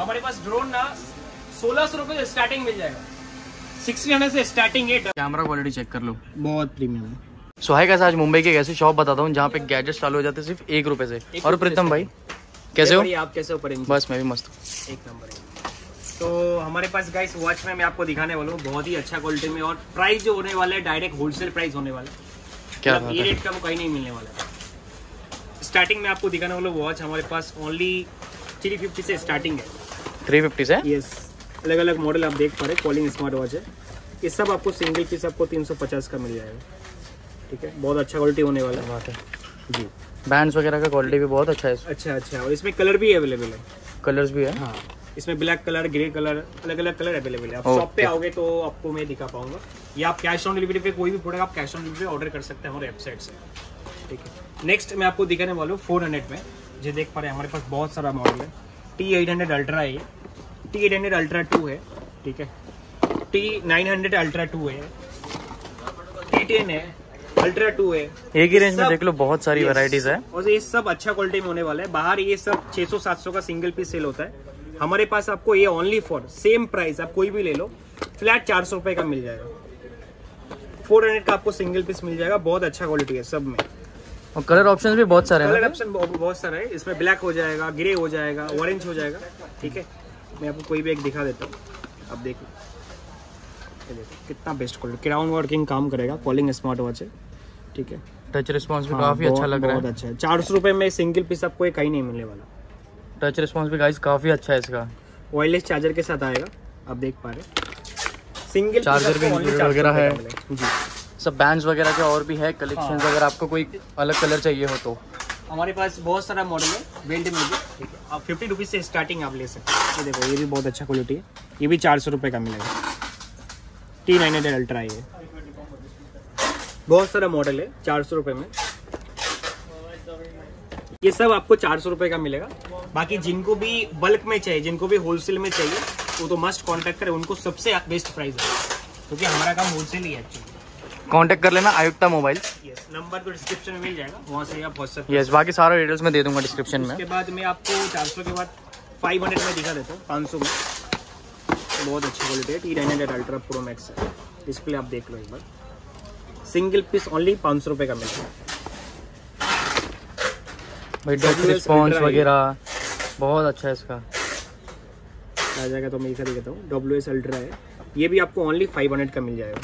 हमारे पास ड्रोन ना सोलह सौ रुपए से स्टार्टिंग मिल जाएगा। सिक्सटीन हंड्रेड से स्टार्टिंग है कैमरा क्वालिटी चेक कर लो। बहुत प्रीमियम है। सो हाय कैसे आज मुंबई के ऐसी शॉप बताता हूँ जहाँ पे गैजेट चालू हो जाते हैं सिर्फ़ एक रुपए से। एक और प्रीतम भाई कैसे हो? आप कैसे हो परेंगे बस मैं भी मस्त हूँ। एक नंबर तो हमारे पास गाइस वॉच में मैं आपको दिखाने वाला हूँ बहुत ही अच्छा क्वालिटी में और प्राइस जो होने वाला है डायरेक्ट होलसेल प्राइस होने वाला है। क्या मतलब ये रेट का कहीं नहीं मिलने वाला है। स्टार्टिंग में आपको दिखाने वाला वॉच हमारे पास ओनली थ्री फिफ्टी से स्टार्टिंग है। थ्री फिफ्टी से यस अलग अलग मॉडल आप देख पा रहे कॉलिंग स्मार्ट वॉच है। ये सब आपको सिंगल पीस आपको 350 का मिल जाएगा। ठीक है? बहुत अच्छा क्वालिटी होने वाला है। बात है। जी। बैंड्स वगैरह का क्वालिटी भी बहुत अच्छा है। अच्छा अच्छा। और इसमें कलर भी अवेलेबल है। कलर्स भी है? हाँ। इसमें ब्लैक कलर ग्रे कलर अलग अलग कलर अवेलेबल है। आप शॉप पे आओगे तो आपको मैं दिखा पाऊँगा। या आप कैश ऑन डिलीवरी पे कोई भी प्रोडक्ट आप कैश ऑन डिलीवरी ऑर्डर कर सकते हैं हमारे वेबसाइट से। ठीक है? नेक्स्ट मैं आपको दिखाने वाला हूँ फोर हंड्रेड में। जो देख पा रहे हैं हमारे पास बहुत सारा मॉडल है। टी एट हंड्रेड अल्ट्रा है T eight hundred ultra two है ठीक है? T nine hundred ultra two है टी टेन है अल्ट्रा टू है। एक ही रेंज में देख लो बहुत सारी वेराइटीज है। और ये सब अच्छा क्वालिटी में होने वाला है। बाहर ये सब 600-700 का सिंगल पीस सेल होता है। हमारे पास आपको ये ओनली फॉर सेम प्राइस आप कोई भी ले लो फ्लैट चार सौ रुपए का मिल जाएगा। फोर हंड्रेड का आपको सिंगल पीस मिल जाएगा बहुत अच्छा क्वालिटी है सब में। और कलर ऑप्शंस भी बहुत सारे कलर ऑप्शन बहुत सारा है। इसमें ब्लैक हो जाएगा ग्रे हो जाएगा ऑरेंज हो जाएगा ठीक है? मैं आपको कोई भी एक दिखा देता हूँ। आप देख। लो देखो कितना बेस्ट क्वालिटी क्राउन वर्किंग काम करेगा कॉलिंग स्मार्ट वॉच है ठीक है? टच रिस्पॉन्स भी हाँ, काफ़ी अच्छा लग रहा है। बहुत अच्छा है। चार सौ रुपये में सिंगल पीस आपको ये कहीं नहीं मिलने वाला। टच रिस्पॉन्स भी गाइस काफ़ी अच्छा है इसका। वायरलेस चार्जर के साथ आएगा आप देख पा रहे सिंगल चार्जर भी वगैरह है। जी। सब बैंड्स वगैरह के और भी है कलेक्शन हाँ। अगर आपको कोई अलग कलर चाहिए हो तो। हमारे पास बहुत सारा मॉडल है बेल्ट में भी। ठीक है। आप फिफ्टी रुपीज़ से स्टार्टिंग आप ले सकते हैं। ये देखो ये भी बहुत अच्छा क्वालिटी है। ये भी चार सौ रुपये का मिलेगा। टी नाइन हंड्रेड अल्ट्रा ये। बहुत सारा मॉडल है चार सौ रुपये में। ये सब आपको चार सौ रुपये का मिलेगा। बाकी जिनको भी बल्क में चाहिए जिनको भी होलसेल में चाहिए वो तो मस्ट कॉन्टैक्ट करें। उनको सबसे बेस्ट प्राइस है। क्योंकि हमारा काम होलसेल ही है एक्चुअली कांटेक्ट कर लेना आयुक्ता मोबाइल। यस नंबर तो डिस्क्रिप्शन में मिल जाएगा। वहाँ से आप व्हाट्सएप यस बाकी सारा डिटेल्स मैं दे दूँगा डिस्क्रिप्शन में। उसके बाद मैं आपको चार सौ के बाद फाइव हंड्रेड में दिखा देता हूँ पाँच सौ में। बहुत अच्छी क्वालिटी है T nine hundred ultra pro max है। डिस्प्ले आप देख लो एक बार। सिंगल पीस ओनली पाँच सौ रुपये का मिलता है भाई रिस्पॉन्स वगैरह बहुत अच्छा है इसका। आ जाएगा तो मैं इसे दिखाता हूँ। डब्ल्यू एस अल्ट्रा है। ये भी आपको ओनली फाइव हंड्रेड का मिल जाएगा।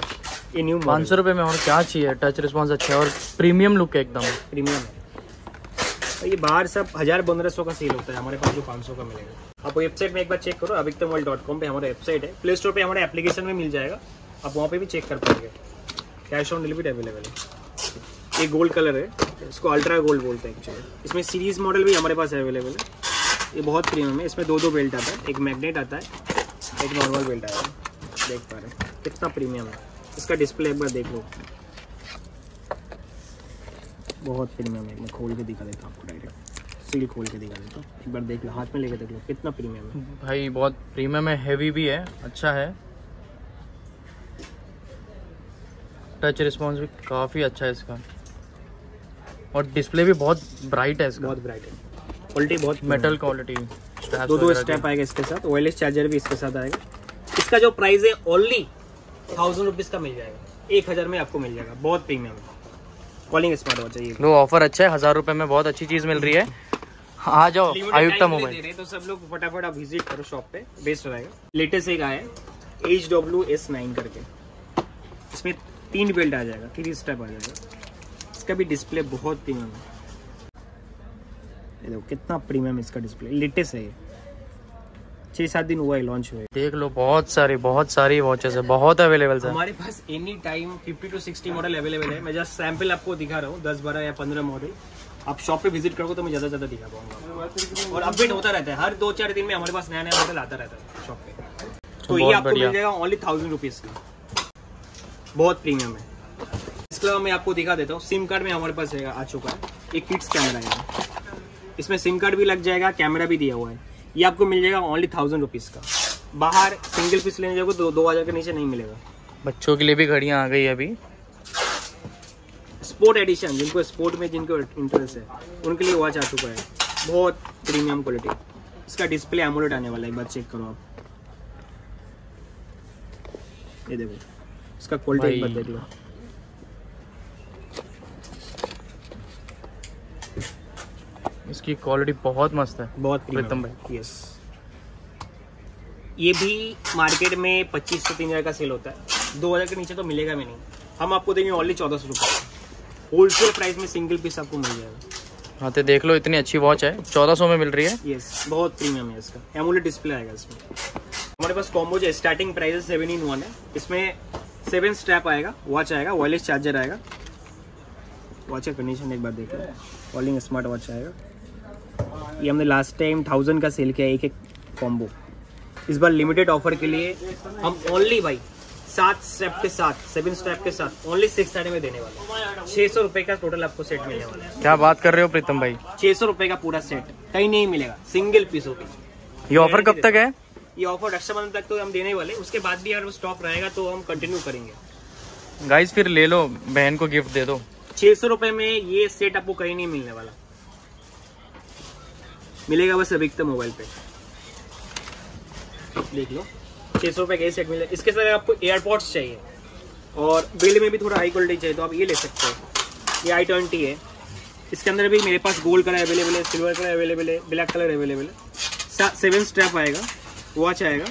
ये न्यू पाँच सौ रुपये में और क्या चाहिए? टच रिस्पॉन्स अच्छा है और प्रीमियम लुक है एकदम। प्रीमियम है। ये बाहर सब हज़ार पंद्रह सौ का सेल होता है। हमारे पास जो पाँच सौ का मिलेगा। आप वेबसाइट में एक बार चेक करो। अभिक्तम वर्ल्ड डॉट कॉम पर हमारा वेबसाइट है। प्ले स्टोर पर हमारे एप्लीकेशन में मिल जाएगा। आप वहाँ पे भी चेक कर पाएँगे। कैश ऑन डिलीवरी अवेलेबल है। ये गोल्ड कलर है। इसको अल्ट्रा गोल्ड बोलते हैं एक्चुअली इसमें सीरीज़ मॉडल भी हमारे पास अवेलेबल है। ये बहुत प्रीमियम है। इसमें दो दो बेल्ट आता है। एक मैग्नेट आता है। एक नॉर्मल बेल्ट आता है। देख पा रहे हैं। कितना प्रीमियम है। इसका डिस्प्ले एक बार देख लो। बहुत प्रीमियम है मैं खोल के दिखा देता हूँ आपको डायरेक्ट सील खोल के दिखा देता हूँ। एक बार देख लो हाथ में लेके देख लो कितना प्रीमियम है। भाई बहुत प्रीमियम है हैवी भी है अच्छा है। टच रिस्पॉन्स भी काफ़ी अच्छा है इसका। और डिस्प्ले भी बहुत ब्राइट है इसका। बहुत ब्राइट है। क्वालिटी बहुत मेटल क्वालिटी दो दो स्टेप आएगा इसके साथ वायरलेस चार्जर भी इसके साथ आएगा। इसका जो प्राइस है ओनली थाउज़ेंड रुपीज़ का मिल जाएगा। एक हज़ार में आपको मिल जाएगा। बहुत प्रीमियम है। कॉलिंग स्मार्ट वॉच है लो ऑफ़र अच्छा है। हज़ार रुपए में बहुत अच्छी चीज़ मिल रही है। आ जाओ आयुक्ता मोबाइल दे रहे तो सब लोग फटाफट आप विज़िट करो शॉप पे। बेस्ट रहेगा। लेटेस्ट एक आया है एच डब्ल्यू एस नाइन करके। इसमें तीन बेल्ट आ जाएगा थ्री स्टेप आ जाएगा। इसका भी डिस्प्ले बहुत प्रीमियम है। देखो कितना प्रीमियम इसका डिस्प्ले लेटेस्ट है ये। छः सात दिन हुआ है लॉन्च हुए। देख लो बहुत सारी बहुत सारी वॉचेस है बहुत अवेलेबल है। हमारे पास any time 50 to 60 model available है। मैं जस्ट सैंपल आपको दिखा रहा हूँ दस बारह या 15 मॉडल आप शॉप पे विज़िट करोगे तो मैं ज़्यादा ज़्यादा दिखा पाऊँगा और अपडेट होता रहता है हर दो चार दिन में हमारे पास नया नया मॉडल आता रहता है शॉप पे। तो ये आपको। मिल जाएगा ओनली थाउज़ेंड रुपीज़ का। बहुत प्रीमियम है। इसके अलावा मैं आपको दिखा देता हूँ सिम कार्ड में हमारे पास आ चुका है। एक किट्स कैमरा है। इसमें सिम कार्ड भी लग जाएगा कैमरा भी दिया हुआ है। ये आपको मिल जाएगा ओनली थाउज़ेंड रुपीज़ का। बाहर सिंगल पीस लेने जाओगे तो दो हज़ार के नीचे नहीं मिलेगा। बच्चों के लिए भी घड़ियाँ आ गई है अभी। स्पोर्ट एडिशन जिनको स्पोर्ट में जिनको इंटरेस्ट है उनके लिए वॉच आ चुका है। बहुत प्रीमियम क्वालिटी इसका डिस्प्ले एमोलेट आने वाला है एक बार चेक करो आप। ये देखो इसका क्वालिटी एक बार देख लो। इसकी क्वालिटी बहुत मस्त है बहुत प्रीतम भाई। यस ये भी मार्केट में पच्चीस से तीन हज़ार का सेल होता है। दो हज़ार के नीचे तो मिलेगा भी नहीं। हम आपको देंगे ओनली चौदह सौ रुपये होलसेल प्राइस में सिंगल पीस आपको मिल जाएगा। हाँ तो देख लो इतनी अच्छी वॉच है। चौदह सौ में मिल रही है। यस बहुत प्रीमियम है इसका। एमोलेट डिस्प्ले आएगा इसमें। हमारे पास कॉम्बो जो starting price seven in one है। इसमें सेवन स्ट्रैप आएगा वॉच आएगा वायरलेस चार्जर आएगा। वॉच का कंडीशन एक बार देख लो। कॉलिंग स्मार्ट वॉच आएगा। ये हमने लास्ट टाइम थाउज़ेंड का सेल किया एक एक कॉम्बो इस बार लिमिटेड ऑफ़र के लिए हम ओनली भाई सात स्टेप के साथ सेवन स्टेप के साथ ओनली सिक्स साइड में देने वाले छः सौ रुपये का टोटल आपको सेट मिलने वाला है। क्या बात कर रहे हो प्रीतम भाई? छः सौ रुपये का पूरा सेट कहीं नहीं मिलेगा सिंगल पीस होगी। ये ऑफ़र कब तक है? ये ऑफ़र रक्षाबंधन तक तो हम देने वाले उसके बाद भी अगर स्टॉक रहेगा तो हम कंटिन्यू करेंगे। गाइस फिर ले लो बहन को गिफ्ट दे दो। छह सौ रुपए में ये सेट आपको कहीं नहीं मिलने वाला। मिलेगा बस अधिकतम मोबाइल पे। देख लो। छह सौ रुपए का ये सेट मिलेगा इसके साथ अगर आपको एयरपोर्ट्स चाहिए। और बिल्ड में भी थोड़ा हाई क्वालिटी चाहिए तो आप ये ले सकते हो। ये आई ट्वेंटी है। इसके अंदर भी मेरे पास गोल्ड कलर अवेलेबल है सिल्वर कलर अवेलेबल है ब्लैक कलर अवेलेबल है। सेवन स्ट्रैप आएगा वॉच आएगा।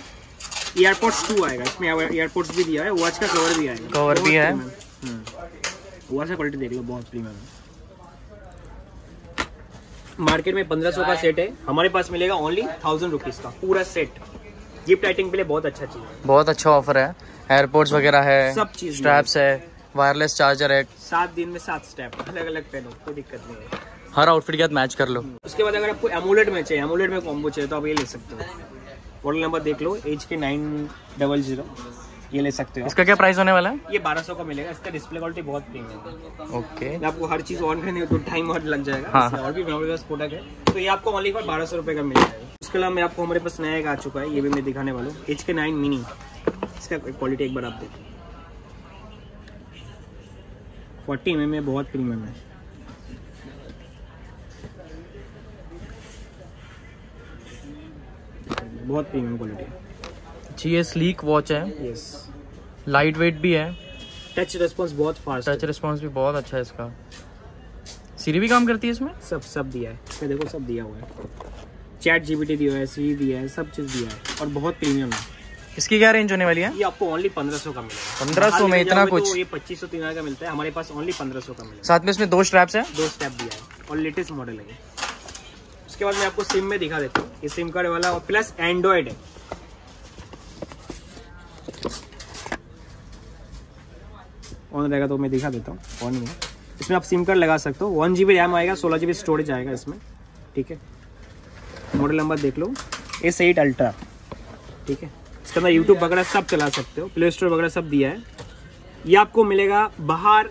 एयरपोर्ट्स टू आएगा इसमें एयरपोर्ट्स भी दिया है वॉच का कवर भी आएगा। कवर भी है। वॉच का क्वालिटी देख लो बहुत प्रीमियम है। मार्केट में 1500 का सेट है। हमारे पास मिलेगा ओनली थाउज़ेंड रुपीज़ का पूरा सेट गिफ्ट आइटिंग के लिए बहुत अच्छा चीज़ है। बहुत अच्छा ऑफ़र है। एयरपोर्ट्स वगैरह है सब चीज़ स्ट्रैप्स है वायरलेस चार्जर है। सात दिन में सात स्टेप अलग अलग पहनो कोई दिक्कत नहीं है। हर आउटफिट के साथ मैच कर लो। उसके बाद अगर आपको एमोलेट में चाहिए एमोलेट में कॉम्बो चाहिए तो आप ये ले सकते हो। मॉडल नंबर देख लो H K nine double zero ये ले सकते हो इसका क्या प्राइस होने वाला है? ये 1200 का मिलेगा इसका डिस्प्ले क्वालिटी बहुत प्रीमियम है। ओके मैं आपको हर चीज़ ऑन करने तो टाइम और लग जाएगा। हाँ। और भी प्रोडक्ट है। तो ये आपको ओनली फॉर बारह सौ रुपये का मिल जाएगा। उसके अलावा मैं आपको हमारे पास नया एक आ चुका है ये भी मैं दिखाने वाला हूँ। एच के नाइन मिनी इसका क्वालिटी एक बार आप देखो। फोर्टी एम में बहुत प्रीमियम है। बहुत प्रीमियम क्वालिटी है। जी ये स्लीक वॉच है। यस लाइट वेट भी है। टच रिस्पॉन्स बहुत फास्ट टच रिस्पॉन्स भी बहुत अच्छा है इसका। सीरी भी काम करती है इसमें? सब सब दिया है। इसमें देखो सब दिया हुआ है। चैट जीबीटी दिया है सी दिया है सब चीज़ दिया है। और बहुत प्रीमियम है। इसकी क्या रेंज होने वाली है? ये आपको ओनली पंद्रह सौ का मिलेगा। 1500 में इतना कुछ? तो ये पच्चीस सौ तीन हज़ार का मिलता है। हमारे पास ओनली पंद्रह सौ का मिलेगा। साथ में इसमें दो स्ट्रैप्स है। दो स्ट्रैप दिया है। और लेटेस्ट मॉडल है उसके बाद मैं आपको सिम में दिखा देता हूँ। ये सिम कार्ड वाला और प्लस एंड्रॉयड है। ऑन रहेगा तो मैं दिखा देता हूँ ऑन है इसमें आप सिम कार्ड लगा सकते हो। वन जी बी रैम आएगा सोलह जी बी स्टोरेज आएगा इसमें। ठीक है? मॉडल नंबर देख लो। एस एट अल्ट्रा ठीक है? इसके अंदर यूट्यूब वगैरह सब चला सकते हो। प्ले स्टोर वगैरह सब दिया है। ये आपको मिलेगा बाहर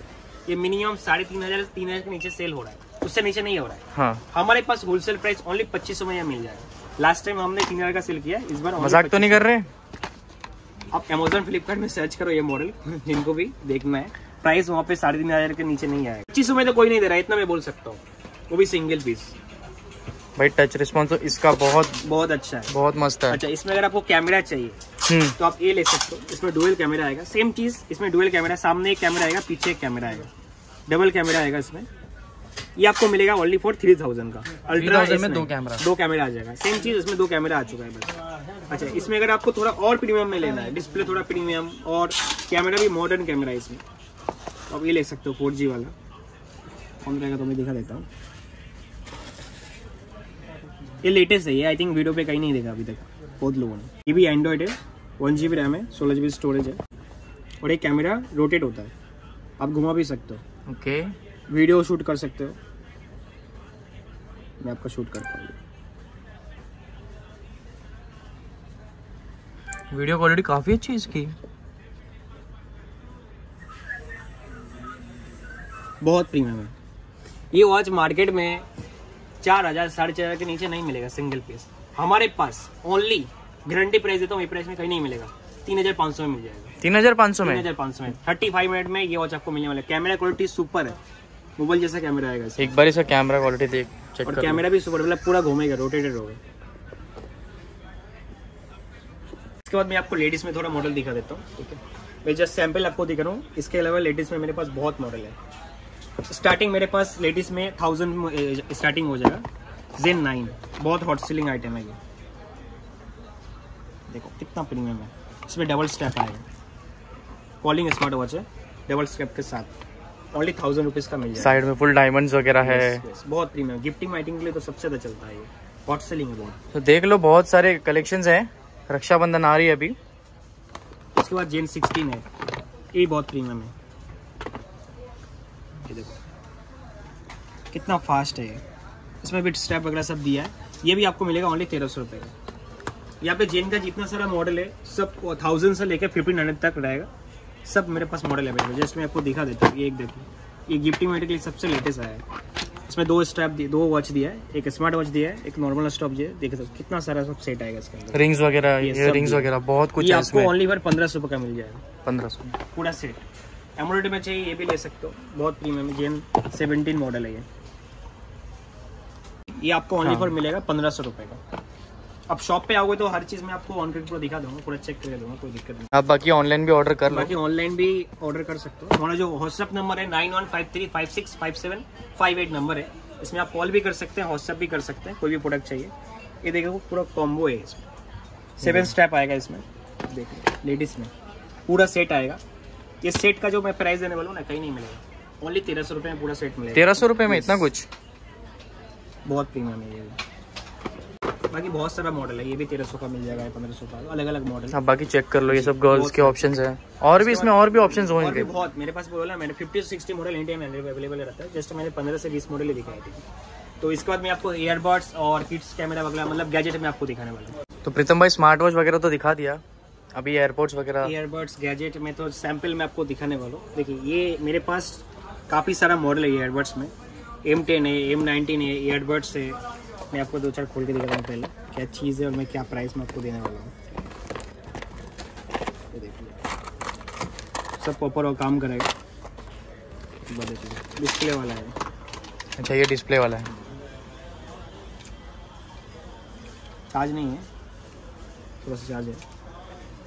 ये मिनिमम साढ़े तीन हज़ार तीन हज़ार के नीचे सेल हो रहा है। उससे नीचे नहीं हो रहा है। हाँ। हमारे पास होलसेल प्राइस ओनली पच्चीस सौ में मिल जाएगा। लास्ट टाइम हमने तीन हज़ार का सेल किया इस बार मज़ाक तो नहीं कर रहे? आप अमेजोन फ्लिपकार्ट में सर्च करो ये मॉडल जिनको भी देखना है। प्राइस वहाँ पे साढ़े तीन हज़ार के नीचे नहीं आएगा। पच्चीस में तो कोई नहीं दे रहा है इतना मैं बोल सकता हूँ। वो भी सिंगल पीस भाई टच रिस्पॉन्स तो इसका बहुत बहुत अच्छा है। बहुत मस्त है। अच्छा इसमें अगर आपको कैमरा चाहिए हम्म। तो आप ये ले सकते हो। इसमें डुअल कैमरा आएगा। सेम चीज़ इसमें डुअल कैमरा सामने एक कैमरा आएगा पीछे एक कैमरा आएगा। डबल कैमरा आएगा इसमें। ये आपको मिलेगा ओनली फॉर थ्री थाउज़ेंड का। अल्ट्रा 3000 में दो कैमरा। दो कैमरा आ जाएगा। सेम चीज़ इसमें दो कैमरा आ चुका है बस। अच्छा इसमें अगर आपको थोड़ा और प्रीमियम में लेना है डिस्प्ले थोड़ा प्रीमियम और कैमरा भी मॉडर्न कैमरा है इसमें। आप ये ले सकते हो फोर जी वाला। कौन रहेगा तो मैं दिखा देता हूँ। ये लेटेस्ट है ये आई थिंक वीडियो पे कहीं नहीं देखा अभी तक। बहुत लोगों ने। ये भी एंड्रॉयड है वन जी रैम है सोलह जी स्टोरेज है। और एक कैमरा रोटेट होता है। आप घुमा भी सकते हो। ओके वीडियो शूट कर सकते हो। मैं आपका शूट करता हूँ। वीडियो क्वालिटी काफ़ी अच्छी है इसकी। बहुत प्रीमियम है। ये वॉच मार्केट में चार हज़ार साढ़े चार हज़ार के नीचे नहीं मिलेगा सिंगल पीस हमारे पास ओनली गारंटी प्राइस देता हूँ ये प्राइस में कहीं नहीं मिलेगा। तीन हज़ार पाँच सौ में मिल जाएगा। तीन हज़ार पाँच सौ तीन में हज़ार पाँच सौ में। थर्टी फाइव मिनट में ये वॉच आपको मिलने वाला है। कैमरा क्वालिटी सुपर है। मोबाइल जैसा कैमरा आएगा एक बार इसका कैमरा क्वालिटी देख चेक और कैमरा भी सुपर मतलब पूरा घूमेगा रोटेटेड होगा। इसके बाद मैं आपको लेडीज़ में थोड़ा मॉडल दिखा देता हूँ ठीक है? मैं जस्ट सैंपल आपको दिखा रहा हूँ। इसके अलावा लेडीज़ में मेरे पास बहुत मॉडल है। स्टार्टिंग मेरे पास लेडीज़ में थाउज़ेंड स्टार्टिंग हो जाएगा। जेन नाइन बहुत हॉट सेलिंग आइटम है ये। देखो कितना प्रीमियम है। इसमें डबल स्टेप आएगा। कॉलिंग स्मार्ट वॉच है डबल स्टेप के साथ। ओनली थाउज़ेंड रुपीज़ का मिल जाएगा। साइड में फुल डायमंड्स वगैरह है। Yes, yes, बहुत प्रीमियम गिफ्टिंग वाइटिंग के लिए तो सबसे ज़्यादा चलता है ये। हॉट सेलिंग है बहुत। तो देख लो बहुत सारे कलेक्शन हैं। रक्षाबंधन आ रही है अभी। उसके बाद जेन सिक्सटीन है। ये बहुत प्रीमियम है। ये देखो। कितना फास्ट है ये। इसमें भी स्टेप वगैरह सब दिया है। ये भी आपको मिलेगा ओनली तेरह सौ रुपये का। यहाँ पे जेन का जितना सारा मॉडल है सब थाउज़ेंड से लेकर फिफ्टीन हंड्रेड तक रहेगा। सब मेरे पास मॉडल अवेलेबल है। जस्ट मैं आपको दिखा देता हूँ। ये एक देखिए ये गिफ्टिंग लिए सबसे लेटेस्ट आया है। इसमें दो स्टेप दिए दो वॉच दिया है। एक स्मार्ट वॉच दिया है एक नॉर्मल स्टॉप दिया है। देख सकते कितना सारा सब सेट आएगा इसके अंदर। रिंग्स वगैरह रिंग्स वगैरह बहुत कुछ ये आपको ओनली बार पंद्रह सौ का मिल जाएगा। पंद्रह सौ। पूरा सेट एमोलेड में चाहिए ये भी ले सकते हो। बहुत प्रीमियम है जेन सेवनटीन मॉडल है ये। ये आपको ओनली हाँ। फॉर मिलेगा पंद्रह सौ रुपये का। अब शॉप पे आओगे तो हर चीज़ में आपको ऑन पूरा दिखा दूँगा पूरा चेक कर दूँगा कोई दिक्कत नहीं। आप बाकी ऑनलाइन भी ऑर्डर कर लो। बाकी ऑनलाइन भी ऑर्डर कर सकते हो। हमारा जो व्हाट्सअप नंबर है nine one five three five six five seven five eight number है। इसमें आप कॉल भी कर सकते हैं व्हाट्सअप भी कर सकते हैं कोई भी प्रोडक्ट चाहिए। ये देखो पूरा कॉम्बो है इसमें। सेवन स्टेप आएगा इसमें। देखो लेडीज़ में। पूरा सेट आएगा। ये सेट का जो मैं प्राइस देने वाला हूँ ना कहीं नहीं मिलेगा। ओनली तेरह सौ रुपये में पूरा सेट मिलेगा। तेरह सौ रुपये में इतना कुछ? बहुत प्रीमियम है ये बाकी बहुत सारा मॉडल है ये भी तेरह सौ का मिल जाएगा पंद्रह सौ का। अलग अलग मॉडल आप बाकी चेक कर लो ये सब गर्ल्स के ऑप्शंस हैं। और भी इसमें और भी ऑप्शंस होंगे बहुत। मेरे पास बोला मैंने फिफ्टी सिक्सटी मॉडल इंडिया में अवेलेबल रहता है। जस्ट मैंने पंद्रह से बीस मॉडल ही दिखाए थे। तो इसके बाद मैं आपको ईयरबड्स और किट्स कैमरा वगैरह मतलब गैजेट में आपको दिखाने वाला हूँ। तो प्रीतम भाई स्मार्ट वॉच वगैरह तो दिखा दिया। अभी एयरपोर्ट्स वगैरह। ईयरबड्स गैजेट में तो सैंपल में आपको दिखाने वाला हूँ। देखिए ये मेरे पास काफ़ी सारा मॉडल है ईयरबड्स में। एम टेन है एम नाइनटीन है ईयरबड्स है। मैं आपको दो चार खोल के दिखाता हूँ पहले क्या चीज़ है और मैं क्या प्राइस में आपको देने वाला हूँ। सब प्रॉपर और काम करेगा। डिस्प्ले वाला है। अच्छा ये डिस्प्ले वाला है। चार्ज नहीं है। थोड़ा सा चार्ज है।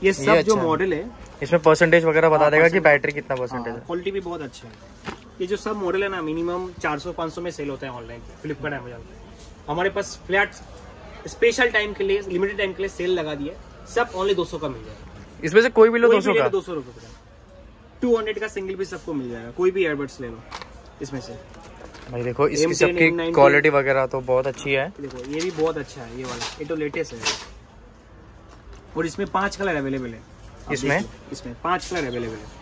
ये सब ये अच्छा है। मॉडल है इसमें परसेंटेज वगैरह बता हाँ, देगा कि बैटरी कितना परसेंटेज है। क्वालिटी भी बहुत अच्छा है। ये जो सब मॉडल है ना मिनिमम 400-500 में सेल होता है ऑनलाइन फ्लिपकार्ट अमेजोन हमारे पास फ्लैट स्पेशल टाइम के लिए लिमिटेड टाइम के लिए सेल लगा दिया है। सब ओनली 200 का मिल जाएगा। इसमें से कोई भी लो दो सौ भी का? लो 200 रुपए का। 200 का सिंगल पीस सबको मिल जाएगा। कोई भी एयरबड्स ले लो इसमें से। भाई देखो इसकी सबकी क्वालिटी वगैरह तो बहुत अच्छी है। देखो ये भी बहुत अच्छा है ये वाला। ये तो लेटेस्ट है। और इसमें पाँच कलर अवेलेबल है। इसमें? इसमें पाँच कलर अवेलेबल है।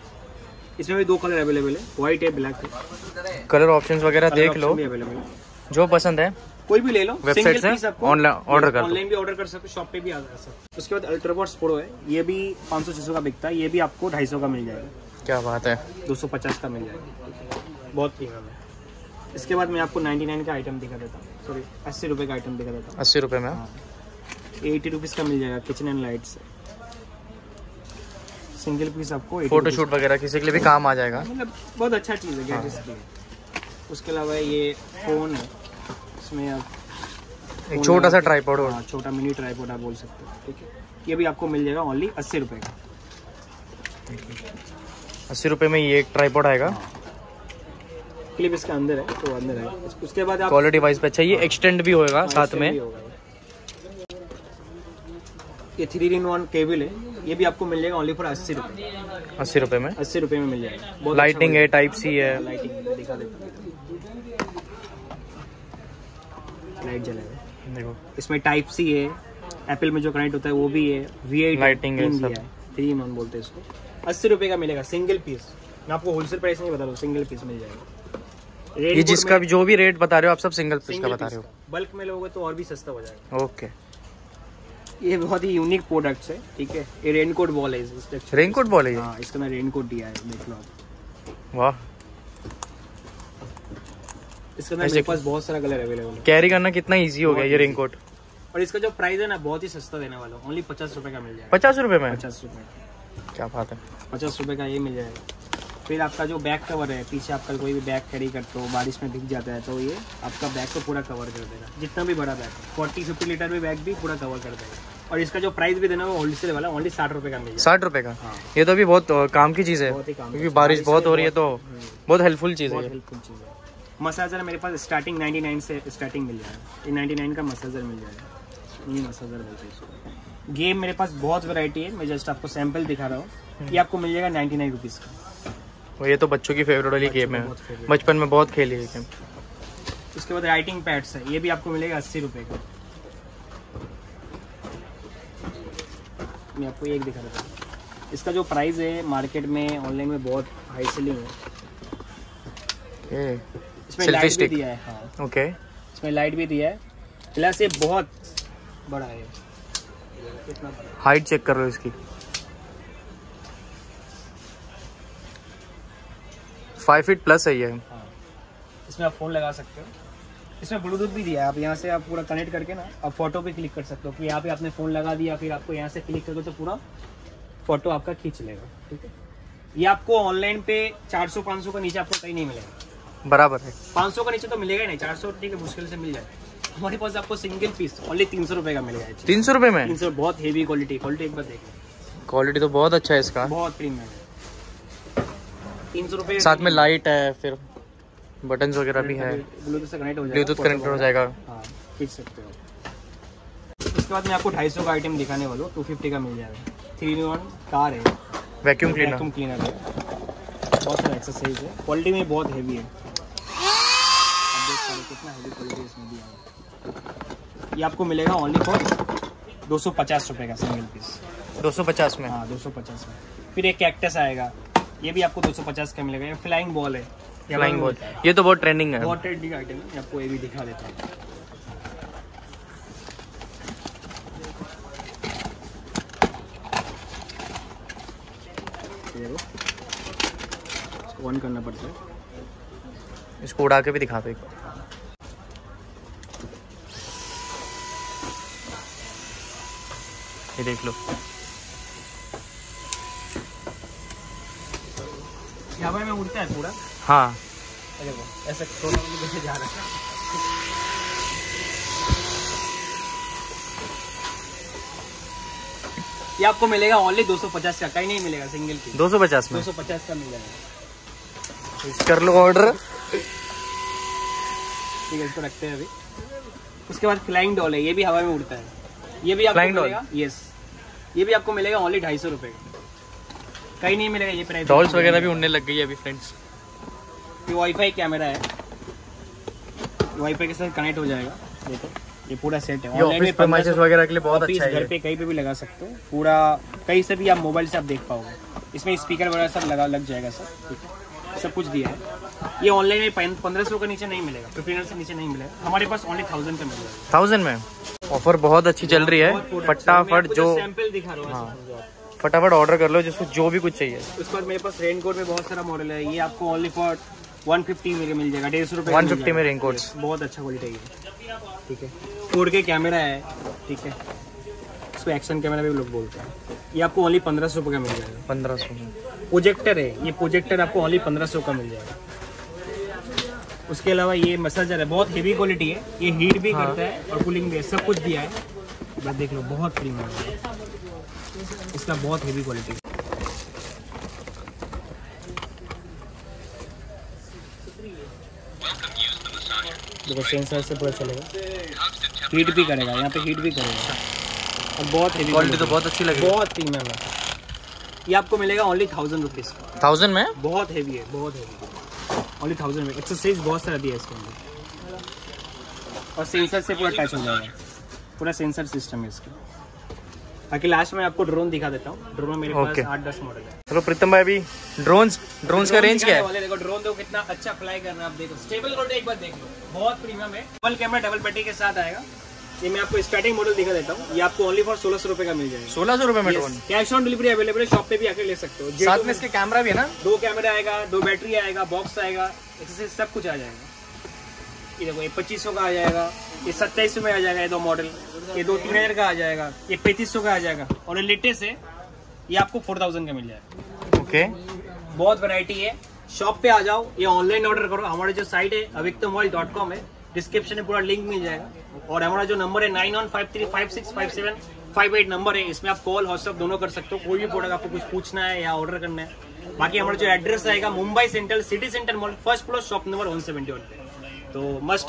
इसमें भी दो कलर अवेलेबल है व्हाइट है ब्लैक है। कलर ऑप्शंस वगैरह देख लो। अवेलेबल है। जो पसंद है कोई भी ले लो Single से online order कर ऑनलाइन भी ऑर्डर कर सकते हो शॉप पे भी आ सकते उसके बाद अल्ट्राबॉट्स प्रो है ये भी 500 600 का बिकता है ये भी आपको 250 का मिल जाएगा। क्या बात है। 250 का मिल जाएगा। बहुत प्रीमियम है। इसके बाद मैं आपको 99 का आइटम दिखा देता हूँ। सॉरी अस्सी रुपये का आइटम दिखा देता हूँ। अस्सी रुपये में? एटी रुपीज़ का मिल जाएगा kitchen and lights single piece आपको 80 फ़ोटो शूट वगैरह किसी के लिए भी काम आ जाएगा। मतलब बहुत अच्छा चीज़ है गैजेट्स के। लिए उसके अलावा ये फ़ोन है इसमें आप एक छोटा सा ट्राईपॉड हाँ छोटा मिनी ट्राईपोड आप बोल सकते हो ठीक है। ये भी आपको मिल जाएगा ओनली अस्सी रुपये का। अस्सी रुपये में ये एक ट्राईपॉड आएगा। क्लिप इसके अंदर है तो अंदर है उसके बाद आप क्वालिटी वाइज पे अच्छा ये एक्सटेंड भी होएगा हाँ, साथ में। ये। थ्री इन वन केबल है। ये भी आपको मिल जाएगा ओनली फॉर अस्सी रुपये अस्सी रुपये में? अस्सी रुपये में मिल जाएगा। लाइटिंग है टाइप सी है। लाइटिंग दिखा देता हूँ। लाइट जलेगा देखो। इसमें टाइप सी है एप्पल में जो कनेक्ट होता है वो भी है वी एट Lighting है थ्री इन वन बोलते हैं इसको। अस्सी रुपये का मिलेगा सिंगल पीस मैं आपको होलसेल प्राइस नहीं बता रहा हूँ सिंगल पीस मिल जाएगा। ये जिसका भी जो भी रेट बता रहे हो आप सब सिंगल पीस का बता रहे हो। बल्क में लोगे तो और भी सस्ता हो जाएगा। ओके ये बहुत ही यूनिक प्रोडक्ट्स है ठीक है? ये रेनकोट बॉल है इसका रेनकोट बॉल है हाँ इसका ना रेनकोट दिया है देख लो आप। वाह। इसका मेरे पास बहुत सारा कलर अवेलेबल है। कैरी करना कितना इजी हो गया ये रेनकोट और इसका जो प्राइस है ना बहुत ही सस्ता देने वाला ओनली पचास रुपए का मिल जाएगा। पचास रुपये में? पचास रुपए। क्या बात है। पचास रुपए का ये मिल जाएगा। फिर आपका जो बैक कवर है पीछे आपका कोई भी बैग कैरी करते हो बारिश में भीग जाता है तो ये आपका बैग को पूरा कवर कर देगा। जितना भी बड़ा बैग फोर्टी फिफ्टी लीटर भी बैग भी पूरा कवर कर देगा। और इसका जो प्राइस भी देना वो होलसेल वाला ओनली साठ रुपए का मिलेगा साठ रुपए का? हाँ। ये तो अभी बहुत काम की चीज़ है बहुत ही काम क्योंकि बारिश बहुत हो रही है तो बहुत हेल्पफुल चीज़ है हेल्पफुल चीज़ है। मसाजर मेरे पास स्टार्टिंग 99 से स्टार्टिंग मिल जाएगा। ये 99 का मसाजर मिल जाएगा। ये मसाजर बोलते हैं इसको गेम मेरे पास बहुत वैरायटी है। मैं जस्ट आपको सैंपल दिखा रहा हूँ। ये आपको मिल जाएगा नाइन्टी नाइन रुपीज़ का। और ये तो बच्चों की फेवरेट वाली गेम है। बचपन में बहुत खेली है गेम उसके बाद राइटिंग पैड्स है ये भी आपको मिलेगा अस्सी रुपये का। मैं आपको एक दिखा देता हूँ। इसका जो प्राइस है मार्केट में ऑनलाइन में बहुत हाई सेलिंग है। इसमें लाइट भी दिया है हाँ। ओके इसमें लाइट भी दिया है। प्लस ये बहुत बड़ा है। हाइट चेक कर लो इसकी। फाइव फीट प्लस है ये। हाँ। इसमें आप फ़ोन लगा सकते हो। इसमें ब्लूटूथ भी दिया है। आप यहाँ से आप पूरा कनेक्ट करके ना आप फ़ोटो भी क्लिक कर सकते हो कि यहाँ पे आपने फ़ोन लगा दिया फिर आपको यहाँ से क्लिक करके तो पूरा फ़ोटो आपका खींच लेगा ठीक है? ये आपको ऑनलाइन पे 400 500 का नीचे आपको कहीं नहीं मिलेगा। बराबर है। 500 का नीचे तो मिलेगा ही नहीं। 400 ठीक है मुश्किल से मिल जाए। हमारे पास आपको सिंगल पीस ओनली तीन सौ रुपये का मिलेगा तीन सौ में? तीन सौ बहुत हेवी क्वालिटी क्वालिटी एक बार देख क्वालिटी तो बहुत अच्छा है इसका। बहुत प्रीमियम है। तीन सौ रुपये साथ में लाइट है फिर बटन वगैरह भी है। ब्लूटूथ से कनेक्ट हो जाएगा ब्लूटूथ कनेक्ट हो जाएगा। हाँ खींच सकते हो। उसके बाद मैं आपको ढाई सौ का आइटम दिखाने वाला हूँ टू फिफ्टी का मिल जाएगा। थ्री इन वन कार है। वैक्यूम क्लीनर वैक्यूम क्लीनर है। बहुत सारा एक्सरसाइज है। क्वालिटी में बहुत हैवी है। हो कितना हैवी क्वालिटी इसमें दिया है ये आपको मिलेगा ओनली फॉर दो सौ पचास रुपये का सिंगल पीस दो सौ पचास में। हाँ दो सौ पचास में। फिर एक कैक्टस आएगा। ये भी आपको दो सौ पचास का मिलेगा ये फ्लाइंग बॉल है। फ्लाइंग बॉल ये तो बहुत ट्रेंडिंग है। बहुत ट्रेंडिंग आइटम है आपको ये भी दिखा देता हूँ। ऑन करना पड़ता है। इसको उड़ा के भी दिखा दो एक बार। ये देख लो। पर में उड़ता है पूरा? हाँ। ऐसे थोड़ा जा रहा है? ये आपको मिलेगा ओनली 250 का कहीं नहीं मिलेगा सिंगल सौ पचास में? 250 का मिल जाएगा कर लो ऑर्डर ठीक है इसको रखते हैं अभी। उसके बाद फ्लाइंग डॉल है ये भी हवा में उड़ता है। ये भी आपको मिलेगा? यस ये भी आपको मिलेगा ओनली ढाई सौ रुपये का। कहीं नहीं मिलेगा ये प्राइस डॉल्स वगैरह भी उड़ने लग गई है अभी फ्रेंड्स ये वाईफाई कैमरा है। वाईफाई के साथ कनेक्ट हो जाएगा। देखो ये पूरा सेट है। में ऑफ़िस वगैरह के लिए बहुत अच्छा है घर पे कहीं पे भी लगा सकते हो। पूरा कहीं से भी आप मोबाइल से आप देख पाओगे। इसमें स्पीकर वगैरह सब लगा लग जाएगा सर ठीक है? सब कुछ दिया है। ये ऑनलाइन में पंद्रह सौ का नीचे नहीं मिलेगा। फिफ्टीन से नीचे नहीं मिलेगा। हमारे पास ओनली थाउज़ेंड का मिलेगा। थाउज़ेंड में? ऑफ़र बहुत अच्छी चल रही है। फटाफट जो sample दिखा रहा हूँ। फटाफट ऑर्डर कर लो जिसको जो भी कुछ चाहिए। उसके बाद मेरे पास रेनकोट में बहुत सारा मॉडल है। ये आपको ओनली फॉर 150 में मिल जाएगा डेढ़ सौ रुपये वन फिफ्टी में रेनकोट बहुत अच्छा क्वालिटी है ठीक है। फोर के कैमरा है ठीक है। इसको एक्शन कैमरा भी लोग बोलते हैं। ये आपको ओनली पंद्रह सौ रुपये का मिल जाएगा। पंद्रह सौ। प्रोजेक्टर है ये प्रोजेक्टर आपको ओनली पंद्रह सौ का मिल जाएगा। उसके अलावा ये मसाजर है बहुत हेवी क्वालिटी है। ये हीट भी हाँ। करता है और कूलिंग भी है सब कुछ दिया है। बस देख लो बहुत प्रीमियम है। इसका बहुत हेवी क्वालिटी है। देखो सेंसर से पूरा चलेगा। हीट भी करेगा यहाँ पे हीट भी करेगा। और बहुत हेवी क्वालिटी तो बहुत अच्छी लगी बहुत प्रीमियम है। ये आपको मिलेगा ओनली थाउज़ेंड रुपीज़ थाउज़ेंड में? बहुत हैवी है बहुत हैवी ओनली थाउज़ेंड में। एक्सरसाइज बहुत सारा दिया है इसके अंदर। और सेंसर से पूरा टच हो जाएगा। पूरा सेंसर सिस्टम है इसका। बाकी लास्ट में आपको ड्रोन दिखा देता हूँ। ड्रोन में मेरे पास आठ दस मॉडल है। चलो प्रीतम भाई अभी ड्रोन्स ड्रोन्स का रेंज क्या है? देखो ड्रोन देखो कितना अच्छा फ्लाई कर रहा है आप देखो। स्टेबल क्वालिटी एक बार देख लो। बहुत प्रीमियम है। डबल कैमरा डबल बैटरी के साथ आएगा। ये मैं आपको स्टार्टिंग मॉडल दिखा देता हूँ। ये आपको ओनली फॉर सोलह सौ रुपए का मिल जाएगा। सोलह सौ रुपए में drone cash on delivery available है शॉप पे भी आके ले सकते हो। साथ में इसके कैमरा भी है ना? दो कैमरा आएगा दो बैटरी आएगा बॉक्स आएगा। एक्सेसरीज सब कुछ आ जाएगा। ये देखो ये पच्चीस का आ जाएगा। ये सत्ताईस में आ जाएगा ये दो मॉडल ये दो तीन हज़ार का आ जाएगा ये पैंतीस सौ का आ जाएगा। और ये लेटेस्ट है ये आपको फोर थाउज़ेंड का मिल जाएगा। ओके। बहुत वैरायटी है। शॉप पे आ जाओ ये ऑनलाइन ऑर्डर करो। हमारे जो साइट है अविक्तम वर्ल्ड डॉट कॉम है डिस्क्रिप्शन में पूरा लिंक मिल जाएगा। और हमारा जो नंबर है nine one five three five six five seven five eight number है। इसमें आप कॉल व्हाट्सअप दोनों कर सकते हो। कोई भी प्रोडक्ट आपको कुछ पूछना है या ऑर्डर करना है। बाकी हमारा जो एड्रेस रहेगा Mumbai central city centre mall first floor shop number one seventy one पे तो मस्ट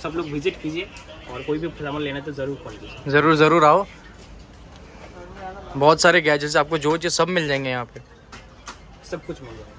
सब लोग विज़िट कीजिए और कोई भी सामान लेना है तो ज़रूर कॉल कीजिए। ज़रूर ज़रूर आओ। बहुत सारे गैजेट्स आपको जो चाहिए सब मिल जाएँगे यहाँ पे। सब कुछ मिल जाएगा।